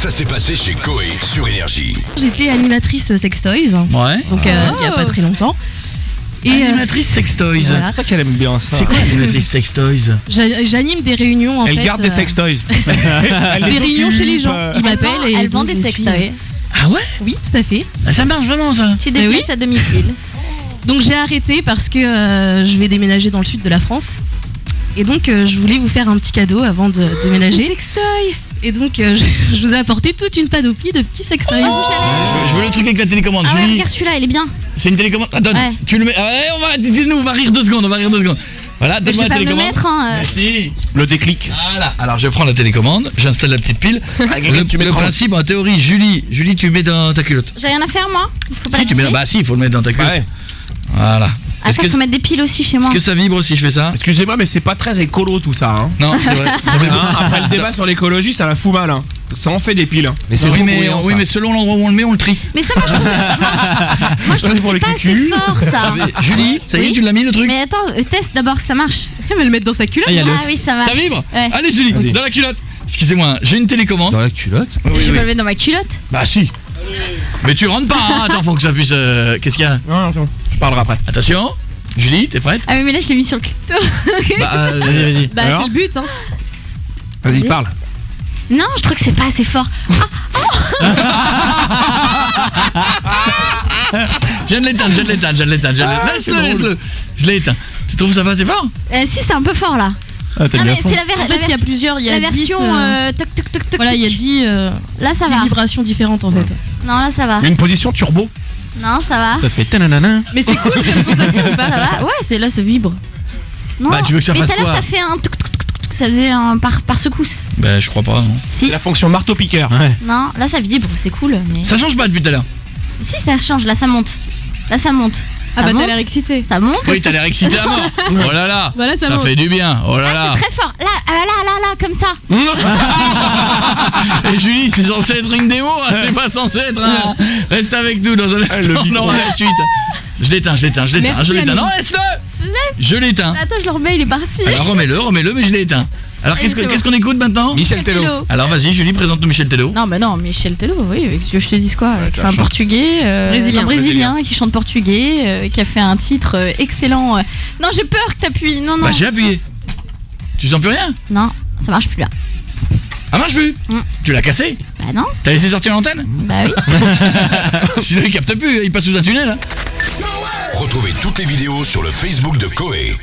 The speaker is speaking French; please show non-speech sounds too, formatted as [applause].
Ça s'est passé chez Coé sur Énergie. J'étais animatrice Sextoys, Ouais. donc euh, il y a pas très longtemps. Et euh, Animatrice Sextoys. voilà. C'est ça qu'elle aime bien ça. C'est quoi animatrice Sextoys J'a- j'anime des réunions en Elle fait. garde des euh, sextoys. [laughs] Elle les Des réunions chez les gens. Ils m'appellent et Elle vend des je suis- sextoys. Ah ouais? Oui, tout à fait. Ah, Ça marche vraiment ça Tu Mais déplaces à domicile. Donc j'ai arrêté parce que euh, je vais déménager dans le sud de la France. Et donc euh, je voulais vous faire un petit cadeau avant de déménager. Sextoy. Et donc euh, je, [laughs] je vous ai apporté toute une panoplie de petits sextoys. je veux, je veux le truc avec la télécommande. Ah ouais, Julie, regarde celui-là, il est bien. c'est une télécommande. Attends, Ouais. tu le mets. Ah ouais, on va. Dis-nous, on va rire deux secondes. On va rire deux secondes. Voilà, Je donne-moi vais la pas me télécommande. mettre, hein. euh. Merci. Le déclic. Voilà. Alors je prends la télécommande, j'installe la petite pile. [laughs] le tu mets le principe en théorie, Julie, Julie, tu mets dans ta culotte. J'ai rien à faire, moi. Faut pas Si tu mets, l'activer. bah si, il faut le mettre dans ta culotte. Ouais. Voilà. Est-ce Après, que, faut mettre des piles aussi chez moi. est-ce que ça vibre si je fais ça Excusez-moi, mais c'est pas très écolo tout ça. Hein. Non, c'est vrai. [laughs] Ça fait Hein, Après le débat sur l'écologie, ça la fout mal. Hein. Ça en fait des piles. hein. Mais c'est oui, mais, bruyant, oui, mais selon l'endroit où on le met, on le trie. Mais ça, moi, je trouve, moi, [laughs] moi, je trouve Pour que pas assez fort, ça. Mais, Julie, ça y est, tu l'as mis le truc Mais attends, euh, teste d'abord que ça marche. Elle va le mettre dans sa culotte. Ah oui, ça marche. Ça vibre Ouais. Allez Julie, dans la culotte Excusez-moi, j'ai une télécommande. la culotte Oui, oui, Je oui. peux le mettre dans ma culotte. Bah si. Mais tu rentres pas, hein. attends, faut que ça puisse... euh, Qu'est-ce qu'il y a Non, non, je parlerai après. Attention, Julie, t'es prête Ah oui, mais là, je l'ai mis sur le clito. Bah, euh, [laughs] vas-y. Bah Alors c'est le but hein. Vas-y, parle. Non, je trouve que c'est pas assez fort. [laughs] je viens de l'éteindre, je viens de l'éteindre, je viens de l'éteindre. je viens de l'éteindre. Ah, c'est Laisse-le, laisse-le. Je l'ai éteint. Tu trouves ça va assez fort Euh, si, c'est un peu fort là. Ah, t'as Non, mais c'est la, ver- En la fait il y a version- plusieurs, il y a la 10 version euh, euh, toc toc toc toc. Voilà, il y a toc. 10, euh, Là, ça 10 va. vibrations différentes en fait. Non, là, ça va. Il y a une position turbo. Non, ça va. Ça te fait tananana. Mais c'est cool comme sensation ou pas Ça va. Ouais, c'est là, ça vibre. Non. Bah, tu veux que ça mais fasse tout à l'heure, quoi t'as fait un. Ça faisait un par, par secousse. Bah je crois pas, non. Si. C'est la fonction marteau-piqueur. Non, là, ça vibre. C'est cool. Mais. Ça change pas depuis tout à l'heure. Si, ça change. Là, ça monte. Là, ça monte. Ah Ça bah monte. t'as l'air excité. Ça monte. Oui, t'as l'air excité à mort. [laughs] Oh là là, Voilà, ça ça monte. fait du bien. Oh là Ah, là. c'est très fort. Là, ah, là, là, là, comme ça. [laughs] Et Julie, c'est censé être une démo, hein, c'est pas censé être un... [laughs] Reste avec nous dans un le instant, on aura la suite. Je l'éteins, je l'éteins, je l'éteins, je l'éteins. Non, laisse-le Je l'éteins. Attends, je le remets, il est parti. Alors remets-le, remets-le, mais je l'ai éteint. Alors qu'est-ce qu'on écoute maintenant Michel Tello. Alors vas-y, Julie, présente-nous Michel Tello. Non, bah non, Michel Tello, oui, que je te dise quoi C'est un portugais, euh, Brésilien. un brésilien qui chante portugais, euh, qui a fait un titre euh, excellent. Non, j'ai peur que t'appuies. Non, non. Bah j'ai appuyé. Tu sens plus rien Non, ça marche plus là. Ah marche plus Mm. Tu l'as cassé Bah non, T'as laissé sortir l'antenne bah oui. [laughs] Sinon il capte plus, il passe sous un tunnel. hein. Retrouvez toutes les vidéos sur le Facebook de Coé.